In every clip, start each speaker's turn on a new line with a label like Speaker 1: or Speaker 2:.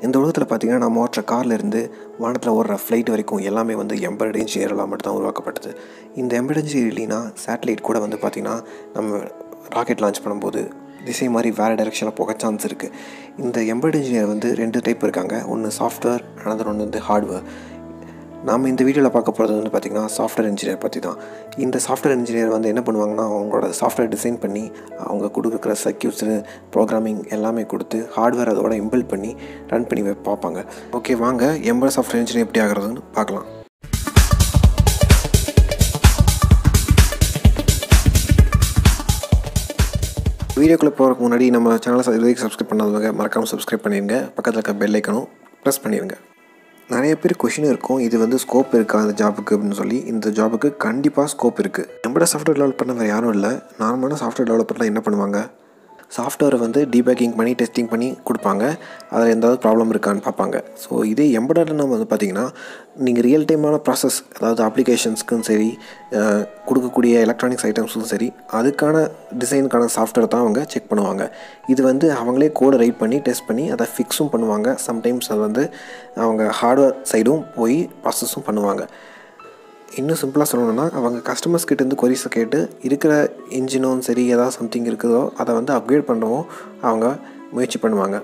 Speaker 1: இந்த உலகத்தில் பார்த்தீங்கன்னா நம்ம ஓட்டுற கார்லேருந்து வானத்தில் ஓடுற ஃப்ளைட் வரைக்கும் எல்லாமே வந்து எம்பர்டு இன்ஜினியரெலாம் மட்டும் தான் உருவாக்கப்பட்டது. இந்த எம்பர்டு இன்ஜினியர் இல்லைன்னா சேட்டலைட் கூட வந்து பார்த்திங்கன்னா நம்ம ராக்கெட் லான்ச் பண்ணும்போது திசை மாதிரி வேறு டைரெக்ஷனில் போக சான்ஸ் இருக்குது இந்த எம்பர்டு இன்ஜினியர் வந்து ரெண்டு டைப் இருக்காங்க. ஒன்று சாஃப்ட்வேர் அனதர் ஒன்று வந்து ஹார்ட்வேர் நாம் இந்த வீடியோவில் பார்க்க போகிறது வந்து பார்த்திங்கன்னா சாஃப்ட்வேர் இன்ஜினியர் பற்றி தான். இந்த சாஃப்ட்வேர் இன்ஜினியர் வந்து என்ன பண்ணுவாங்கன்னா அவங்களோட சாஃப்ட்வேர் டிசைன் பண்ணி அவங்க கொடுக்குற சர்க்கியூட்ஸு ப்ரோக்ராமிங் எல்லாமே கொடுத்து ஹார்ட்வேர் அதோட இம்பிள் பண்ணி ரன் பண்ணி பார்ப்பாங்க. ஓகே வாங்க எம்பர் சாஃப்ட்வேர் இன்ஜினியர் எப்படி ஆகிறதுன்னு பார்க்கலாம். வீடியோக்குள்ளே போகிறதுக்கு முன்னாடி நம்ம சேனலை இதுவரைக்கும் சப்ஸ்கிரைப் பண்ணாதவங்க மறக்காமல் சப்ஸ்கிரைப் பண்ணிடுங்க பக்கத்தில் இருக்க பெல் ஐக்கனும் ப்ரெஸ் பண்ணிடுங்க நிறைய பேர் கொஷின் இருக்கும் இது வந்து ஸ்கோப் இருக்கா அந்த ஜாபுக்கு அப்படின்னு சொல்லி. இந்த ஜாபுக்கு கண்டிப்பாக ஸ்கோப் இருக்குது நம்மளோட சாஃப்ட்வேர் டெவலப் பண்ண வேறு யாரும் இல்லை. நார்மலான சாஃப்ட்வேர் டெவலப்பர்லாம் என்ன பண்ணுவாங்க? சாஃப்ட்வேரை வந்து டீபேக்கிங் பண்ணி டெஸ்டிங் பண்ணி கொடுப்பாங்க. அதில் எந்தாவது ப்ராப்ளம் இருக்கான்னு பார்ப்பாங்க. ஸோ இதே எம்பர்டர்னு வந்து பார்த்திங்கன்னா நீங்கள் ரியல் டைமான ப்ராசஸ் அதாவது அப்ளிகேஷன்ஸ்க்கும் சரி கொடுக்கக்கூடிய எலக்ட்ரானிக்ஸ் ஐட்டம்ஸும் சரி அதுக்கான டிசைனுக்கான சாஃப்ட்வேர் தான் அவங்க செக் பண்ணுவாங்க. இது வந்து அவங்களே கோடை ரைட் பண்ணி டெஸ்ட் பண்ணி அதை ஃபிக்ஸும் பண்ணுவாங்க. சம்டைம்ஸ் அது வந்து அவங்க ஹார்ட்வேர் சைடும் போய் ப்ராசஸும் பண்ணுவாங்க. இன்னும் சிம்பிளாக சொல்லணும்னா அவங்க கஸ்டமர்ஸ் கிட்டேருந்து கொரிஸை கேட்டு இருக்கிற இன்ஜினும் சரி ஏதாவது சம்திங் இருக்குதோ அதை வந்து அப்கிரேட் பண்ணவும் அவங்க முயற்சி பண்ணுவாங்க.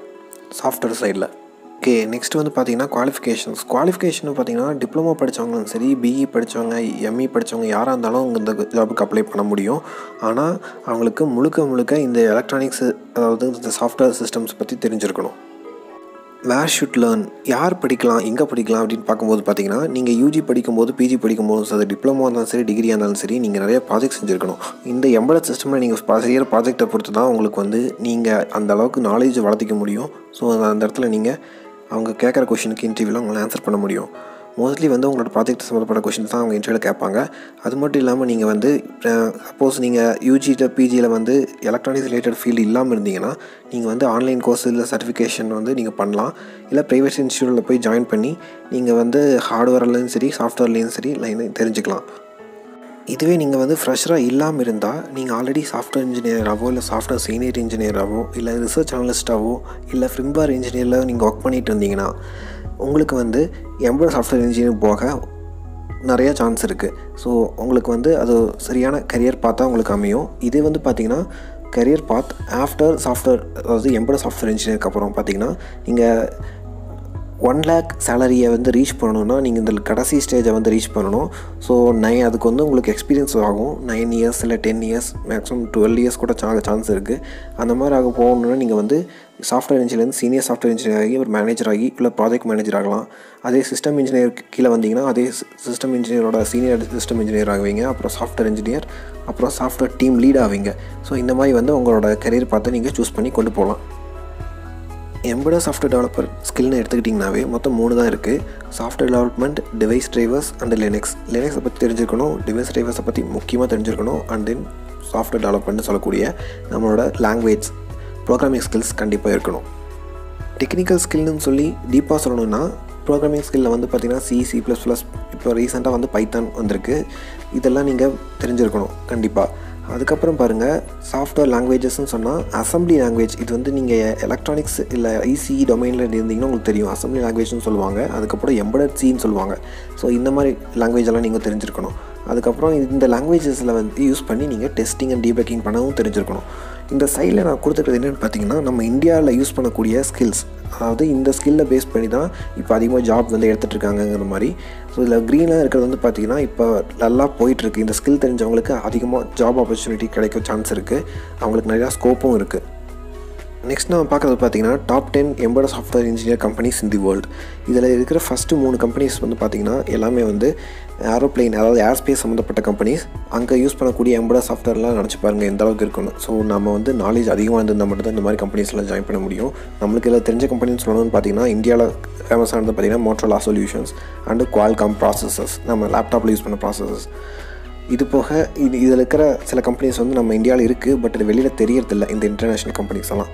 Speaker 1: சாஃப்ட்வேர் சைடில் ஓகே நெக்ஸ்ட் வந்து பார்த்தீங்கன்னா குவாலிஃபிகேஷன்ஸ் குவாலிஃபிகேஷன் பார்த்தீங்கன்னா டிப்ளமோ படித்தவங்களும் சரி பிஇ படித்தவங்க எம்இ படித்தவங்க யாராக இருந்தாலும் இந்த ஜாபுக்கு அப்ளை பண்ண முடியும். ஆனால் அவங்களுக்கு முழுக்க முழுக்க இந்த எலக்ட்ரானிக்ஸ் அதாவது இந்த சாஃப்ட்வேர் சிஸ்டம்ஸ் பற்றி தெரிஞ்சிருக்கணும். வேர் ஷுட் லேர்ன் யார் படிக்கலாம்? எங்கே படிக்கலாம்? அப்படின்னு பார்க்கும்போது பார்த்தீங்கன்னா நீங்கள் யூஜி படிக்கும்போது பிஜி படிக்கும்போது அது டிப்ளமோ இருந்தாலும் சரி டிகிரியாக இருந்தாலும் சரி நீங்கள் நிறைய ப்ராஜெக்ட் செஞ்சுருக்கணும். இந்த எம்பளட் சிஸ்டமில் நீங்கள் செய்கிற ப்ராஜெக்டை பொறுத்து தான் உங்களுக்கு வந்து நீங்கள் அந்த அளவுக்கு நாலேஜ் வளர்த்திக்க முடியும். ஸோ அந்த இடத்துல நீங்கள் அவங்க கேட்குற கொஷினுக்கு இன்டர்வியூவில் உங்களை ஆன்சர் பண்ண முடியும். மோஸ்ட்லி வந்து உங்களோட ப்ராஜெக்ட் சம்மந்தப்பட்ட கொஷின்ஸ் தான் அவங்க இன்டர்வியூவில் கேட்பாங்க. அது மட்டும் இல்லாமல் நீங்கள் வந்து சப்போஸ் நீங்கள் யூஜியில் பிஜியில் வந்து எலக்ட்ரானிக்ஸ் ரிலேட்டட் ஃபீல்டு இல்லாமல் இருந்தீங்கன்னா நீங்கள் வந்து ஆன்லைன் கோர்ஸ் இல்லை சர்டிஃபிகேஷன் வந்து நீங்கள் பண்ணலாம். இல்லை ப்ரைவேட் இன்ஸ்டியூட்டில் போய் ஜாயின் பண்ணி நீங்கள் வந்து ஹார்ட்வேர்லேயும் சரி சாஃப்ட்வேர்லேயும் சரி லைன் தெரிஞ்சுக்கலாம். இதுவே நீங்கள் வந்து ஃப்ரெஷராக இல்லாமல் இருந்தால் நீங்கள் ஆல்ரெடி சாஃப்ட்வேர் இன்ஜினியராகவோ இல்லை சாஃப்ட்வேர் சீனியர் இன்ஜினியராகவோ இல்லை ரிசர்ச் அனலிஸ்ட்டாகவோ இல்லை ஃபிம்பார் இன்ஜினியரில் நீங்கள் ஒர்க் பண்ணிகிட்டு இருந்தீங்கன்னா உங்களுக்கு வந்து எம்பர் சாஃப்ட்வேர் இன்ஜினியர் போக நிறைய சான்ஸ் இருக்குது ஸோ உங்களுக்கு வந்து அது சரியான கரியர் பார்த்தா உங்களுக்கு அமையும். இது வந்து பார்த்திங்கன்னா கரியர் பாத் ஆஃப்டர் சாஃப்ட்வேர் அதாவது எம்பர் சாஃப்ட்வேர் இன்ஜினியருக்கு அப்புறம் பார்த்திங்கன்னா நீங்கள் ஒன் லேக் சேலரியை வந்து ரீச் பண்ணணும்னா நீங்கள் இந்த கடைசி ஸ்டேஜை வந்து ரீச் பண்ணணும். ஸோ நைன் அதுக்கு வந்து உங்களுக்கு எக்ஸ்பீரியன்ஸ் ஆகும். நைன் இயர்ஸ் இல்லை ten years maximum twelve years கூட ஆக சான்ஸ் இருக்குது அந்த மாதிரி ஆக போகணுன்னா நீங்கள் வந்து software engineer senior software engineer ஆகி ஒரு மேனேஜர் ஆகி இல்லை ப்ராஜெக்ட் மேனேஜர் ஆகலாம். அதே சிஸ்டம் இன்ஜினியர் கீழே வந்தீங்கன்னா அதே சிஸ்டம் இன்ஜினியரோட சீனியர் சிஸ்டம் இன்ஜினியர் ஆகுவீங்க. அப்புறம் சாஃப்ட்வேர் இன்ஜினியர் அப்புறம் சாஃப்ட்வேர் டீம் லீட் ஆவீங்க. ஸோ இந்த மாதிரி வந்து உங்களோட கரியர் பார்த்து நீங்கள் சூஸ் பண்ணி கொண்டு போகலாம். எம்பர்டர் சாஃப்ட்வேர் டெவலப்பர் ஸ்கில்னு எடுத்துக்கிட்டிங்கனாவே மொத்தம் மூணு தான் இருக்குது software development device drivers and Linux லினக்ஸை பற்றி தெரிஞ்சிருக்கணும் டிவைஸ் டிரைவர்ஸை பற்றி முக்கியமாக தெரிஞ்சிருக்கணும் அண்ட் தென் சாஃப்ட்வேர் டெவலப்மெண்ட்னு சொல்லக்கூடிய நம்மளோட லாங்குவேஜ் ப்ரோக்ராமிங் ஸ்கில்ஸ் கண்டிப்பாக இருக்கணும். டெக்னிக்கல் ஸ்கில்னு சொல்லி டீப்பாக சொல்லணும்னா ப்ரோக்ராமிங் ஸ்கில்லில் வந்து பார்த்திங்கன்னா சி சி ப்ளஸ் ப்ளஸ் இப்போ ரீசெண்டாக வந்து பைத்தான் வந்திருக்கு. இதெல்லாம் நீங்கள் தெரிஞ்சிருக்கணும் கண்டிப்பாக அதுக்கப்புறம் பாருங்கள் சாஃப்ட்வேர் லாங்குவேஜஸ்ன்னு சொன்னால் அசம்பிளி லாங்குவேஜ் இது வந்து நீங்கள் எலக்ட்ரானிக்ஸ் இல்லை ஐசிஇ டொமைனில் இருந்தீங்கன்னா உங்களுக்கு தெரியும். அசம்பிளி லாங்குவேஜ்னு சொல்லுவாங்க. அதுக்கப்புறம் எம்படட் சின்னு சொல்லுவாங்க. ஸோ இந்த மாதிரி லாங்குவேஜ் எல்லாம் நீங்கள் தெரிஞ்சிருக்கணும். அதுக்கப்புறம் இந்த லாங்குவேஜஸில் வந்து யூஸ் பண்ணி நீங்கள் டெஸ்டிங் அண்ட் டீபேக்கிங் பண்ணவும் தெரிஞ்சிருக்கணும். இந்த சைடில் நான் கொடுத்துருக்கிறது என்னென்னு பார்த்தீங்கன்னா நம்ம இந்தியாவில் யூஸ் பண்ணக்கூடிய ஸ்கில்ஸ் அதாவது இந்த ஸ்கில்லை பேஸ் பண்ணி தான் இப்போ அதிகமாக ஜாப் வந்து எடுத்துகிட்டு இருக்காங்கங்கிற மாதிரி. ஸோ இதில் க்ரீனாக இருக்கிறது வந்து பார்த்திங்கன்னா இப்போ நல்லா போயிட்டுருக்கு. இந்த ஸ்கில் தெரிஞ்சவங்களுக்கு அதிகமாக ஜாப் ஆப்பர்ச்சுனிட்டி கிடைக்க சான்ஸ் இருக்குது அவங்களுக்கு நிறையா ஸ்கோப்பும் இருக்குது நெக்ஸ்ட் நம்ம பார்க்குறது பார்த்தீங்கன்னா top ten embedded software engineer companies in the world இதில் இருக்கிற ஃபஸ்ட்டு மூணு கம்பெனிஸ் வந்து பார்த்திங்கன்னா எல்லாமே வந்து ஏரோப்ளைன் அதாவது ஏர்ஸ்பேஸ் சம்மந்தப்பட்ட கம்பெனிஸ் அங்கே யூஸ் பண்ணக்கூடிய எம்பட சாஃப்ட்வேர்லாம் நினச்சி பாருங்கள் எந்த அளவுக்கு இருக்கணும் ஸோ நம்ம வந்து நாலேஜ் அதிகமாக இருந்தால் மட்டும்தான் இந்த மாதிரி கம்பெனிஸ்லாம் ஜாயின் பண்ண முடியும். நம்மளுக்கு இதில் தெரிஞ்ச கம்பெனின்னு சொல்லணும்னு பார்த்தீங்கன்னா இந்தியாவில் ஃபேமஸானது பார்த்தீங்கன்னா Motorola solutions and Qualcomm processors நம்ம லேப்டாப்பில் யூஸ் பண்ண ப்ராசஸஸ் இது போக இது இதில் இருக்கிற சில கம்பெனிஸ் வந்து நம்ம இந்தியாவில் இருக்குது பட் இது வெளியில் தெரியறதில்ல இந்த இன்டர்நேஷ்னல் கம்பெனிஸ் எல்லாம்.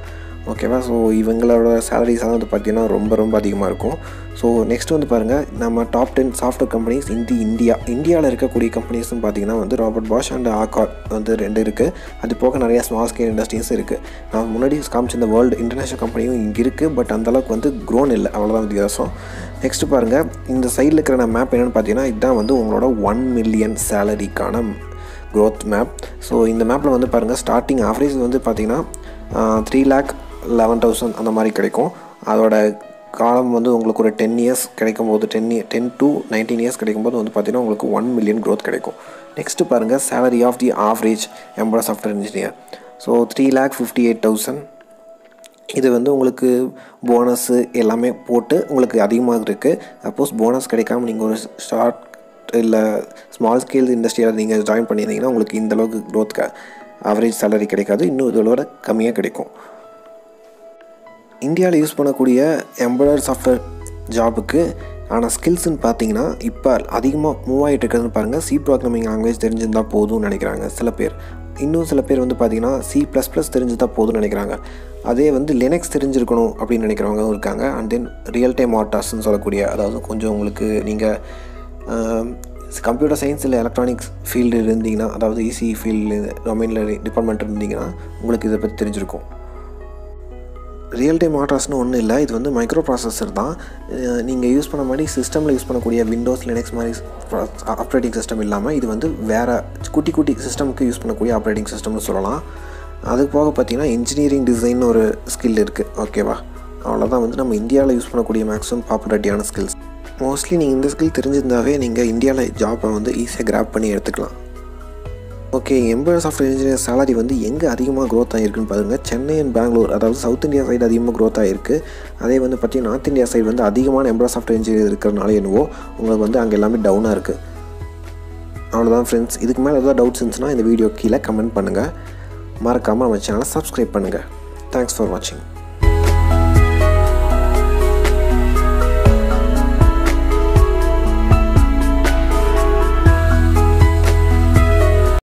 Speaker 1: ஓகேவா ஸோ இவங்களோட சேலரிஸ் எல்லாம் வந்து பார்த்திங்கன்னா ரொம்ப ரொம்ப அதிகமாக இருக்கும். ஸோ நெக்ஸ்ட் வந்து பாருங்கள் நம்ம டாப் டென் சாஃப்ட்வேர் கம்பெனிஸ் இந்தி இந்தியா இந்தியாவில் இருக்கக்கூடிய கம்பெனிஸ்னு பார்த்தீங்கன்னா வந்து ராபர்ட் பாஷ் அண்ட் ஆகார் வந்து ரெண்டு இருக்குது அது போக நிறைய ஸ்மால் ஸ்கேல் இண்டஸ்ட்ரீஸும் இருக்குது நான் முன்னாடி காமிச்ச இந்த வேர்ல்டு இன்டர்நேஷனல் கம்பெனியும் இங்கே இருக்குது பட் அந்தளவுக்கு வந்து க்ரோன் இல்லை. அவ்வளோதான் வித்தியாசம். நெக்ஸ்ட்டு பாருங்கள் இந்த சைடில் இருக்கிற நான் மேப் என்னென்னு பார்த்தீங்கன்னா இதுதான் வந்து உங்களோட ஒன் மில்லியன் சேலரிக்கான க்ரோத் மேப் ஸோ இந்த மேப்பில் வந்து பாருங்கள் ஸ்டார்டிங் ஆவரேஜ் வந்து பார்த்தீங்கன்னா த்ரீ லேக் லெவன் தௌசண்ட் அந்த மாதிரி கிடைக்கும். அதோட காலம் வந்து உங்களுக்கு ஒரு டென் இயர்ஸ் கிடைக்கும் போது ten ten to nineteen years கிடைக்கும்போது வந்து பார்த்தீங்கன்னா உங்களுக்கு ஒன் மில்லியன் க்ரோத் கிடைக்கும். நெக்ஸ்ட்டு பாருங்கள் salary of the average embedded software engineer so three lakh fifty eight thousand இது வந்து உங்களுக்கு போனஸ்ஸு எல்லாமே போட்டு உங்களுக்கு அதிகமாக இருக்குது சப்போஸ் போனஸ் கிடைக்காம நீங்கள் ஒரு ஷார்ட் இல்லை ஸ்மால் ஸ்கேல் இண்டஸ்ட்ரியில் நீங்கள் ஜாயின் பண்ணியிருந்தீங்கன்னா உங்களுக்கு இந்த அளவுக்கு க்ரோத் ஆவரேஜ் சேலரி கிடைக்காது. இன்னும் இதோட கம்மியாக கிடைக்கும். இந்தியாவில் யூஸ் பண்ணக்கூடிய எம்ப்ராய்டர் சாஃப்ட்வேர் ஜாபுக்கு ஆனால் ஸ்கில்ஸ்ன்னு பார்த்தீங்கன்னா இப்போ அதிகமாக மூவ் ஆகிட்டு இருக்கிறதுன்னு பாருங்கள் சி ப்ரோக்ராமிங் லாங்குவேஜ் தெரிஞ்சிருந்தால் போதும்னு நினைக்கிறாங்க சில பேர். இன்னும் சில பேர் வந்து பார்த்தீங்கன்னா சி ப்ளஸ் ப்ளஸ் தெரிஞ்சு தான் போதும்னு நினைக்கிறாங்க. அதே வந்து லினக்ஸ் தெரிஞ்சிருக்கணும் அப்படின்னு நினைக்கிறவங்களும் இருக்காங்க. அண்ட் தென் ரியல் டைம் ஆர்டாஸ்ன்னு சொல்லக்கூடிய அதாவது கொஞ்சம் உங்களுக்கு நீங்கள் கம்ப்யூட்டர் சயின்ஸ் இல்லை எலக்ட்ரானிக்ஸ் ஃபீல்டு இருந்தீங்கன்னா அதாவது இசி ஃபீல்டு டொமைனில் டிபார்ட்மெண்ட் இருந்தீங்கன்னா உங்களுக்கு இதை பற்றி தெரிஞ்சிருக்கும். ரியல் டைம் ஆட்ராஸ்னு ஒன்றும் இல்லை. இது வந்து மைக்ரோ ப்ராசஸர் தான் நீங்கள் யூஸ் பண்ண மாதிரி சிஸ்டமில் யூஸ் பண்ணக்கூடிய விண்டோஸ் லினக்ஸ் மாதிரி ஆப்ரேட்டிங் சிஸ்டம் இல்லாமல் இது வந்து வேறு குட்டி குட்டி சிஸ்டமுக்கு யூஸ் பண்ணக்கூடிய ஆப்ரேட்டிங் சிஸ்டம்னு சொல்லலாம். அது போக பார்த்தீங்கன்னா இன்ஜினியரிங் டிசைன் ஒரு ஸ்கில் இருக்குது ஓகேவா அவ்வளோதான் வந்து நம்ம இந்தியாவில் யூஸ் பண்ணக்கூடிய மேக்ஸிமம் பாப்புலாரிட்டியான ஸ்கில்ஸ் மோஸ்ட்லி நீங்கள் இந்த ஸ்கில் தெரிஞ்சிருந்தாவே நீங்கள் இந்தியாவில் ஜாப்பை வந்து ஈஸியாக கிராப் பண்ணி எடுத்துக்கலாம். Okay embroidery software engineer salary வந்து எங்கே அதிகமாக க்ரோத் ஆகிருக்குன்னு பாருங்கள் சென்னை அண்ட் பெங்களூர் அதாவது சவுத் இந்தியா சைடு அதிகமாக க்ரோத் ஆகிருக்கு அதே வந்து பார்த்தீங்கன்னா நார்த் இந்தியா சைடு வந்து அதிகமான எம்ப்ராய்டரி சாஃப்ட்வேர் இன்ஜினியர் இருக்கிறனால என்னவோ உங்களுக்கு வந்து அங்கே எல்லாமே டவுனாக இருக்குது அவ்வளோதான் ஃப்ரெண்ட்ஸ் இதுக்கு மேலே ஏதாவது டவுட்ஸ் இருந்துச்சுன்னா இந்த வீடியோ கீழே கமெண்ட் பண்ணுங்கள் மறக்காமல் நம்ம சேனலை சப்ஸ்கிரைப் பண்ணுங்கள் தேங்க்ஸ் ஃபார் வாட்சிங்